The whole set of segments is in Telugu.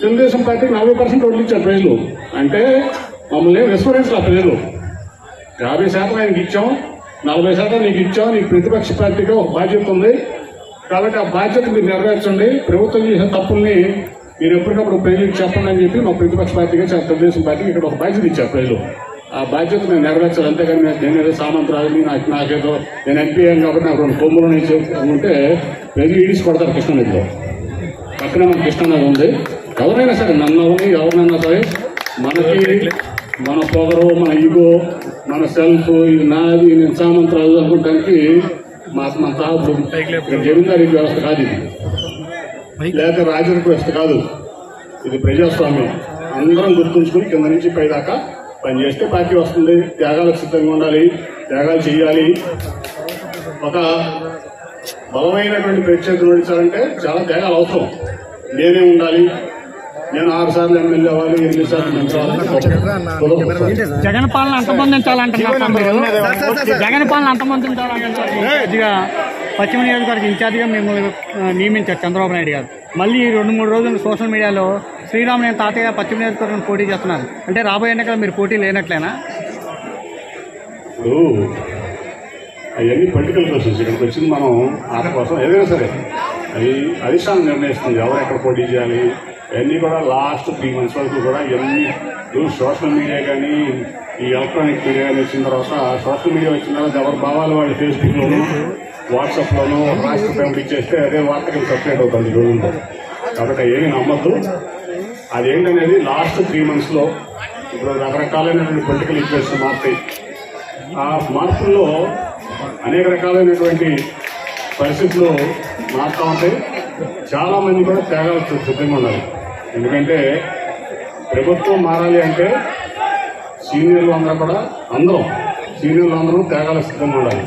తెలుగుదేశం పార్టీకి నలభై పర్సెంట్ ఓట్లు ఇచ్చారు ప్రజలు. అంటే మమ్మల్ని రెస్పారెన్స్ ఆ ప్రజలు. యాభై శాతం ఆయనకి ఇచ్చాం నలభై శాతం నీకు ఇచ్చాం నీకు ప్రతిపక్ష పార్టీగా ఒక బాధ్యత ఉంది. కాబట్టి ఆ బాధ్యత మీరు నెరవేర్చండి. ప్రభుత్వం చేసిన తప్పుల్ని మీరు ఎప్పటికప్పుడు ప్రజలకు చెప్పండి అని చెప్పి మా ప్రతిపక్ష పార్టీగా తెలుగుదేశం పార్టీకి ఇక్కడ ఒక బాధ్యత ఇచ్చారు ప్రజలు. ఆ బాధ్యత నేను నెరవేర్చాలి. అంతేగాని నేను- నేనేదో సామంతరాజుని నాకు నాకేదో నేను ఎంపీ అని కాబట్టి నాకు రెండు కొమ్ములు నుంచి ఉంటే ప్రజలు ఈడిసి కొడతారు కృష్ణనదిలో. పక్కనే మన కృష్ణానది ఉంది. ఎవరైనా సరే నన్ను అవని ఎవరినైనా సరే మనకి మన పొగరు మన ఈగో మన సెల్ఫ్ ఇది నాది నేను సామంతరాజు అనుకోవడానికి మా మన తాపు జమీందారీ వ్యవస్థ కాదు ఇది. లేక రాజరిక వ్యవస్థ కాదు. ఇది ప్రజాస్వామ్యం. అందరం గుర్తుంచుకుని కింద నుంచి పై దాకా పనిచేస్తే పార్టీ వస్తుంది. త్యాగాలకు సిద్ధంగా ఉండాలి. త్యాగాలు చేయాలి. ఒక బలమైనటువంటి ప్రత్యర్థి ఓడించాలంటే చాలా త్యాగాలు అవసరం. నేనే ఉండాలి. నేను ఆరు సార్లు ఎమ్మెల్యే అవ్వాలి ఎనిమిది సార్లు జగన్ పాలన అంతమొందించాలంటున్నారు మీరు జగన్ పాలన అంతమొందించాలంటున్నారు. ఇన్ఛార్జిగా పశ్చిమ నియోజకవర్గ ఇన్ఛార్జిగా మేము నియమించారు చంద్రబాబు నాయుడు గారు. మళ్ళీ ఈ రెండు మూడు రోజులు సోషల్ మీడియాలో శ్రీరామ్ నేను తాతయ్య పశ్చిమ నియోజకవర్గం పోటీ చేస్తున్నారు. అంటే రాబోయే ఎన్నికలు మీరు పోటీ లేనట్లేనా? అవన్నీ పొలిటికల్ క్వశ్చన్స్ ఇక్కడికి వచ్చింది మనం ఆట కోసం ఏదైనా సరే అది అధిష్టానం నిర్ణయిస్తుంది. ఎవరు ఎక్కడ పోటీ చేయాలి? అవన్నీ కూడా లాస్ట్ త్రీ మంత్స్ వరకు కూడా ఇవన్నీ సోషల్ మీడియా కానీ ఈ ఎలక్ట్రానిక్ మీడియా కానీ వచ్చిన తర్వాత సోషల్ మీడియా వచ్చిన తర్వాత ఎవరి భావాలు వాళ్ళు ఫేస్బుక్లోను వాట్సాప్లోను రాష్ట్ర పేపర్ ఇచ్చేస్తే అదే వార్తకి సపరేట్ అవుతుంది రోజుల్లో. కాబట్టి ఏమీ నమ్మద్దు. అదేంటనేది లాస్ట్ త్రీ మంత్స్లో ఇప్పుడు రకరకాలైనటువంటి పొలిటికల్ ఈక్వేషన్ మారుతాయి. ఆ మార్పుల్లో అనేక రకాలైనటువంటి పరిస్థితులు మారుతూ ఉంటాయి. చాలా మంది కూడా త్యాగాలు వచ్చారు సిద్ధంగా ఉండాలి ఎందుకంటే ప్రభుత్వం మారాలి అంటే సీనియర్లు అందరూ కూడా అందరం సీనియర్లు అందరూ త్యాగాల సిద్ధంగా ఉండాలి.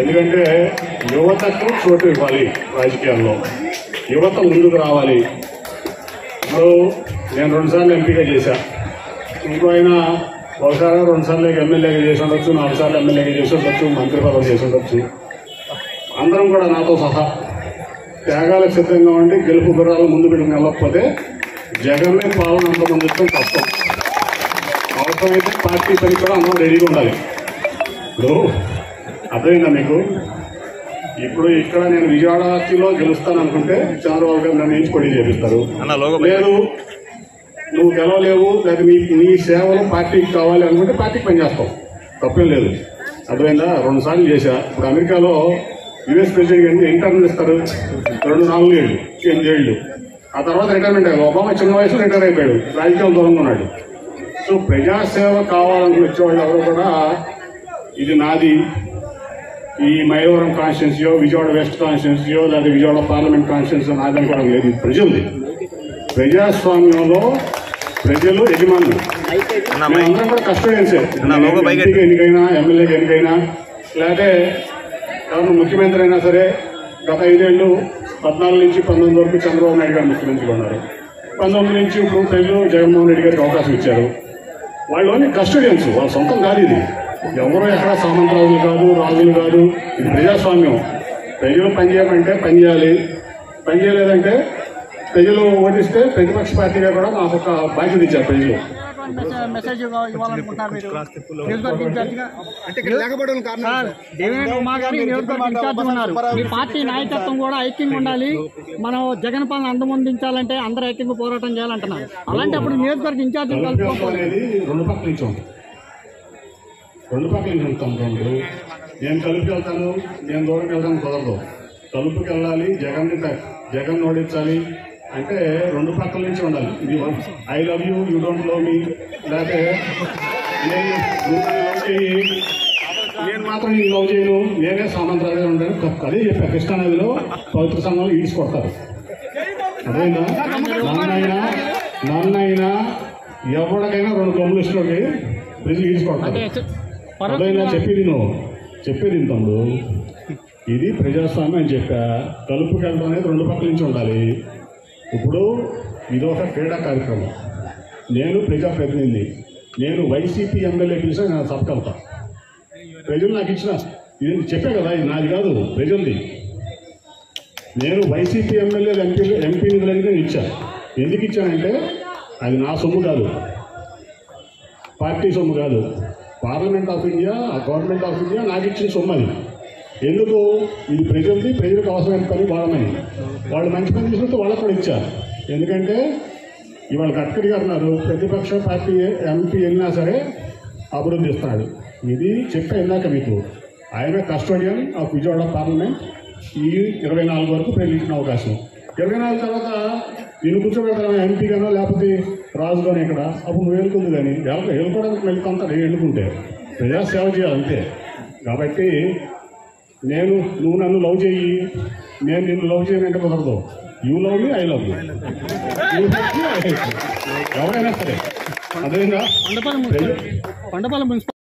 ఎందుకంటే యువతకు చోటు ఇవ్వాలి రాజకీయాల్లో. యువత ముందుకు రావాలి. ఇప్పుడు నేను రెండుసార్లు ఎంపీగా చేశా. ఇంకో ఆయన ఒకసారి రెండుసార్లు ఎమ్మెల్యేగా చేసి ఉండొచ్చు నాలుగు సార్లు ఎమ్మెల్యేగా చేసి ఉండొచ్చు మంత్రి పదవి చేసి ఉండొచ్చు. అందరం కూడా నాతో సహా త్యాగాలకు సిద్ధంగా ఉండి గెలుపు గుర్రాలు ముందు పెట్టి వెళ్ళకపోతే జగన్నే పాలన అంతమందించడం కష్టం అవసరమైతే పార్టీ పని కూడా అందరం రెడీగా ఉండాలి. ఇప్పుడు అర్థమైందా మీకు? ఇప్పుడు ఇక్కడ నేను విజయవాడలో గెలుస్తాను అనుకుంటే చంద్రబాబు గారు నన్ను ఎంచి పోటీ చేపిస్తారు? లేదు నువ్వు గెలవలేవు లేదా నీ నీ సేవలు పార్టీకి కావాలి అనుకుంటే పార్టీకి పనిచేస్తావు తప్పేం లేదు. అర్థమైందా? రెండు సార్లు చేశా. ఇప్పుడు అమెరికాలో యుఎస్ ప్రెసిడెంట్ ఇంటర్న్ ఇస్తారు రెండు నాలుగు ఏళ్ళు ఎనిమిది ఏళ్ళు. ఆ తర్వాత రిటైర్మెంట్ అయ్యాడు. ఒబామా చిన్న వయసులో రిటైర్ అయిపోయాడు. రాజకీయాలు దూరంగా ఉన్నాడు. సో ప్రజాసేవ కావాలని వచ్చేవాళ్ళు ఎవరు కూడా ఇది నాది. ఈ మైలవరం కాన్స్టిట్యున్సీయో విజయవాడ వెస్ట్ కాన్స్టిట్యున్సీయో లేదా విజయవాడ పార్లమెంట్ కాన్స్టిట్యున్సీ నాది అనుకోవడం లేదు ఇది ప్రజలది. ప్రజాస్వామ్యంలో ప్రజలు యజమానులు. మేమందరం కూడా కస్టోడియన్సే. ఎంపీకి ఎన్నికైనా ఎమ్మెల్యేకి ఎన్నికైనా లేకపోతే ఎవరు ముఖ్యమంత్రి అయినా సరే గత ఐదేళ్ళు పద్నాలుగు నుంచి పంతొమ్మిది వరకు చంద్రబాబు నాయుడు గారు ముఖ్యమంత్రిగా ఉన్నారు. పంతొమ్మిది నుంచి ఇప్పుడు ప్రజలు జగన్మోహన్ రెడ్డి గారికి అవకాశం ఇచ్చారు. వాళ్ళు కస్టడియన్స్ వాళ్ళ సొంతం కాదు ఇది. ఎవరు ఎక్కడ సామంతరాజులు కాదు రాజులు కాదు ఇది ప్రజాస్వామ్యం. ప్రజలు పనిచేయమంటే పని చేయాలి. పని చేయలేదంటే ప్రజలు ఓటిస్తే ప్రతిపక్ష పార్టీగా కూడా మాకు ఒక బాధ్యత ఇచ్చారు ప్రజలు. మెసేజ్ ఇవ్వాలనుకుంటున్నారు మీరు నియోజకవర్గ ఇన్ఛార్జిగా అంటే ఇక్కడ లేకపోవడం కారణం సార్ దేవేంద్ర ఉమా గారు నియోజకవర్గ ఇన్ఛార్జ్ ఉన్నారు మీ పార్టీ నాయకత్వం కూడా ఐక్యంగా ఉండాలి మనం జగన్ పాలన అందముందించాలంటే అందరూ ఐక్యంగా పోరాటం చేయాలంటున్నారు అలాంటి అప్పుడు నియోజకవర్గ ఇన్ఛార్జ్ రెండు పక్కల రెండు నేను కలుపుకి వెళ్తాను నేను దూరంకి వెళ్తాను కుదరదు కలుపుకి వెళ్ళాలి జగన్ జగన్ ఓడించాలి అంటే రెండు పక్కల నుంచి ఉండాలి. ఇది I love you you don't love me లేకపోతే నేను నువ్వు నన్ను లవ్ చేయి. నేను మాత్రం నేను లవ్ చేయను. నేనే సామంతరాజు ఉంటాను అదే చెప్పా కృష్ణానదిలో పవిత్ర సంఘంలో ఈడ్చి కొడతారు. అదేనా? నన్నైనా నన్నైనా ఎవరికైనా రెండు కొమ్ములు ఇష్టండి ప్రజలు ఈడ్చుకుంటారు అదైనా? చెప్పేది నువ్వు. చెప్పేది తమ్ముడు? ఇది ప్రజాస్వామ్యం అని చెప్పా. కలుపుకి వెళ్ళడం అనేది రెండు పక్కల నుంచి ఉండాలి. ఇప్పుడు ఇది ఒక క్రీడా కార్యక్రమం. నేను ప్రజాప్రతినిధి నేను వైసీపీ ఎమ్మెల్యే పిలిచి నేను సభకెళ్తా ప్రజలు నాకు ఇచ్చిన ఇది చెప్పే కదా ఇది నాది కాదు ప్రజలది. నేను వైసీపీ ఎమ్మెల్యే ఎంపీ ఎంపీ నిధులకి నేను ఇచ్చా. ఎందుకు ఇచ్చానంటే అది నా సొమ్ము కాదు. పార్టీ సొమ్ము కాదు. Parliament of India government of India నాకు ఇచ్చిన సొమ్ము అది. ఎందుకు? ఇది ప్రజలది ప్రజలకు అవసరమైన పని వాళ్ళమని వాళ్ళు మంచి పని చేసినట్టు వాళ్ళకు కూడా ఇచ్చారు. ఎందుకంటే ఇవాళ గడ్కరీ గారు ఉన్నారు. ప్రతిపక్ష పార్టీ ఎంపీ వెళ్ళినా సరే అభివృద్ధి ఇస్తాడు ఇది చెప్పా ఇందాక మీకు. ఆయన కస్టోడియన్ ఆఫ్ విజయవాడ పార్లమెంట్ ఈ ఇరవై నాలుగు వరకు ప్రయత్నించిన అవకాశం. ఇరవై నాలుగు తర్వాత నేను కూర్చోబెడతాను ఎంపీగానో లేకపోతే రాజుగానో ఇక్కడ? అప్పుడు నువ్వు వెళ్ళుకుంది కానీ వెళ్ళ వెళ్ళుకోవడానికి వెళ్తాంతా వెళ్ళుకుంటే ప్రజా సేవ చేయాలి అంతే. కాబట్టి నేను నువ్వు నన్ను లవ్ చేయి. నేను నిన్ను లవ్ చేయనంటే కుదరదు. You love me I love you ఎవరైనా సరే. అదేనా పండపాలెం పండపాలెం మున్సిపల్